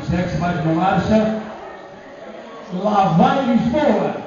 Consegue-se mais uma marcha. Lá vai Lisboa!